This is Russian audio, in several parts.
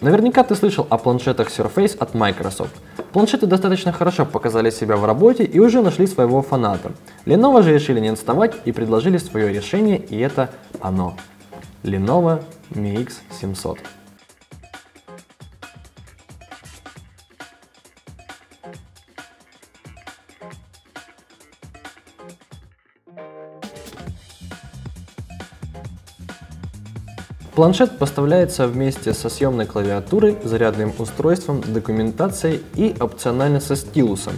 Наверняка ты слышал о планшетах Surface от Microsoft. Планшеты достаточно хорошо показали себя в работе и уже нашли своего фаната. Lenovo же решили не отставать и предложили свое решение, и это оно. Lenovo MX700. Планшет поставляется вместе со съемной клавиатурой, зарядным устройством, документацией и опционально со стилусом.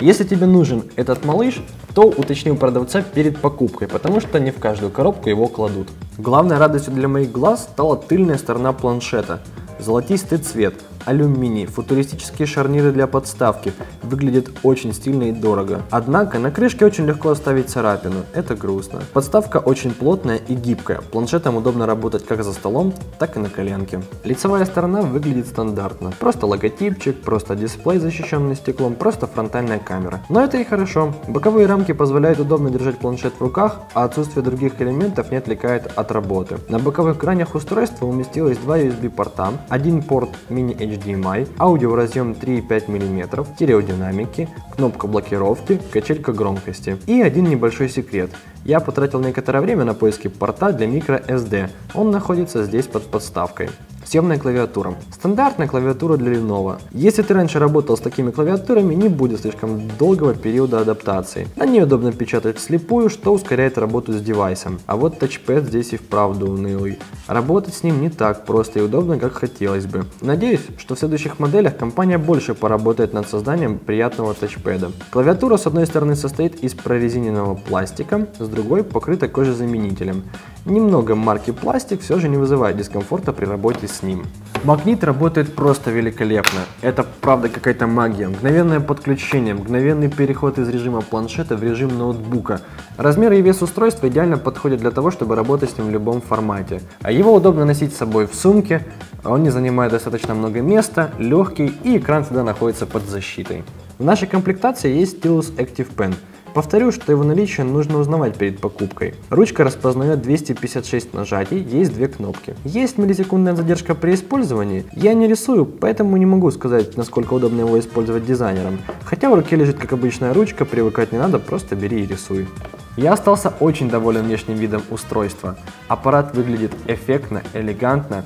Если тебе нужен этот малыш, то уточни у продавца перед покупкой, потому что не в каждую коробку его кладут. Главной радостью для моих глаз стала тыльная сторона планшета. Золотистый цвет, алюминий, футуристические шарниры для подставки. Выглядит очень стильно и дорого. Однако на крышке очень легко оставить царапину, это грустно. Подставка очень плотная и гибкая, планшетом удобно работать как за столом, так и на коленке. Лицевая сторона выглядит стандартно. Просто логотипчик, просто дисплей защищенный стеклом, просто фронтальная камера. Но это и хорошо. Боковые рамки позволяют удобно держать планшет в руках, а отсутствие других элементов не отвлекает от работы. На боковых гранях устройства уместилось два USB порта, один порт mini HDMI, аудиоразъем 3,5 мм, стереодинамики, кнопка блокировки, качелька громкости. И один небольшой секрет. Я потратил некоторое время на поиски порта для microSD. Он находится здесь под подставкой. Съемная клавиатура. Стандартная клавиатура для Lenovo. Если ты раньше работал с такими клавиатурами, не будет слишком долгого периода адаптации. На ней удобно печатать вслепую, что ускоряет работу с девайсом. А вот тачпэд здесь и вправду унылый. Работать с ним не так просто и удобно, как хотелось бы. Надеюсь, что в следующих моделях компания больше поработает над созданием приятного тачпэда. Клавиатура с одной стороны состоит из прорезиненного пластика, с другой покрыта кожезаменителем. Немного марки пластик все же не вызывает дискомфорта при работе с ним. Магнит работает просто великолепно. Это правда какая-то магия. Мгновенное подключение, мгновенный переход из режима планшета в режим ноутбука. Размер и вес устройства идеально подходят для того, чтобы работать с ним в любом формате. А его удобно носить с собой в сумке, он не занимает достаточно много места, легкий и экран всегда находится под защитой. В нашей комплектации есть Stylus Active Pen – Повторю, что его наличие нужно узнавать перед покупкой. Ручка распознает 256 нажатий, есть две кнопки. Есть миллисекундная задержка при использовании. Я не рисую, поэтому не могу сказать, насколько удобно его использовать дизайнером. Хотя в руке лежит как обычная ручка, привыкать не надо, просто бери и рисуй. Я остался очень доволен внешним видом устройства. Аппарат выглядит эффектно, элегантно,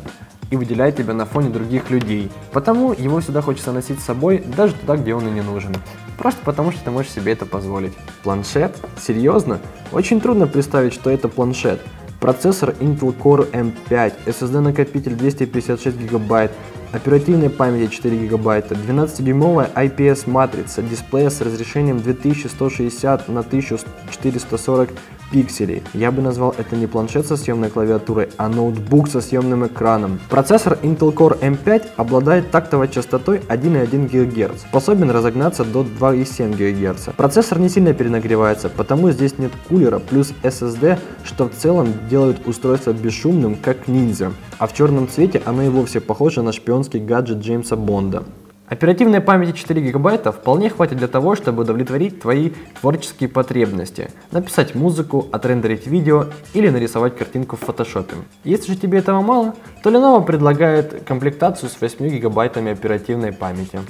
и выделяет тебя на фоне других людей. Потому его всегда хочется носить с собой, даже туда, где он и не нужен. Просто потому, что ты можешь себе это позволить. Планшет? Серьезно? Очень трудно представить, что это планшет. Процессор Intel Core M5, SSD накопитель 256 гигабайт, оперативной памяти 4 гигабайта, 12-дюймовая IPS матрица, дисплей с разрешением 2160 на 1440 пикселей. Я бы назвал это не планшет со съемной клавиатурой, а ноутбук со съемным экраном. Процессор Intel Core M5 обладает тактовой частотой 1,1 ГГц, способен разогнаться до 2,7 ГГц. Процессор не сильно перенагревается, потому здесь нет кулера плюс SSD, что в целом делает устройство бесшумным, как ниндзя. А в черном цвете оно и вовсе похоже на шпионский гаджет Джеймса Бонда. Оперативной памяти 4 гигабайта вполне хватит для того, чтобы удовлетворить твои творческие потребности, написать музыку, отрендерить видео или нарисовать картинку в фотошопе. Если же тебе этого мало, то Lenovo предлагает комплектацию с 8 гигабайтами оперативной памяти.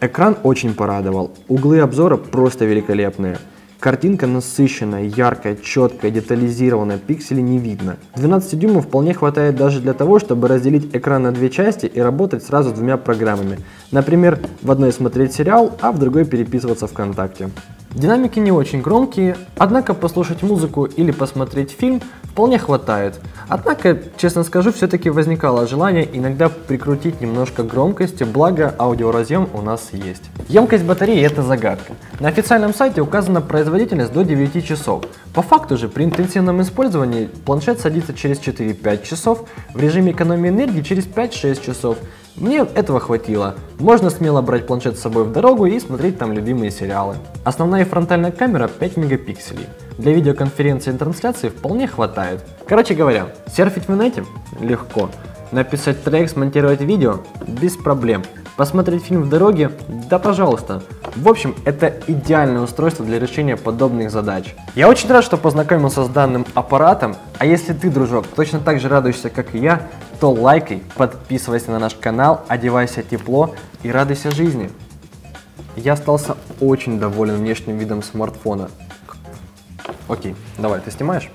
Экран очень порадовал, углы обзора просто великолепные. Картинка насыщенная, яркая, четкая, детализированная, пикселей не видно. 12 дюймов вполне хватает даже для того, чтобы разделить экран на две части и работать сразу двумя программами. Например, в одной смотреть сериал, а в другой переписываться ВКонтакте. Динамики не очень громкие, однако послушать музыку или посмотреть фильм вполне хватает. Однако, честно скажу, все-таки возникало желание иногда прикрутить немножко громкости, благо аудиоразъем у нас есть. Емкость батареи это загадка. На официальном сайте указана производительность до 9 часов. По факту же при интенсивном использовании планшет садится через 4-5 часов, в режиме экономии энергии через 5-6 часов. Мне этого хватило. Можно смело брать планшет с собой в дорогу и смотреть там любимые сериалы. Основная фронтальная камера 5 мегапикселей. Для видеоконференции и трансляции вполне хватает. Короче говоря, серфить в инете легко. Написать трек, смонтировать видео без проблем. Посмотреть фильм в дороге? Да пожалуйста. В общем, это идеальное устройство для решения подобных задач. Я очень рад, что познакомился с данным аппаратом, а если ты, дружок, точно так же радуешься, как и я, то лайкай, подписывайся на наш канал, одевайся тепло и радуйся жизни. Я остался очень доволен внешним видом смартфона. Окей, давай, ты снимаешь?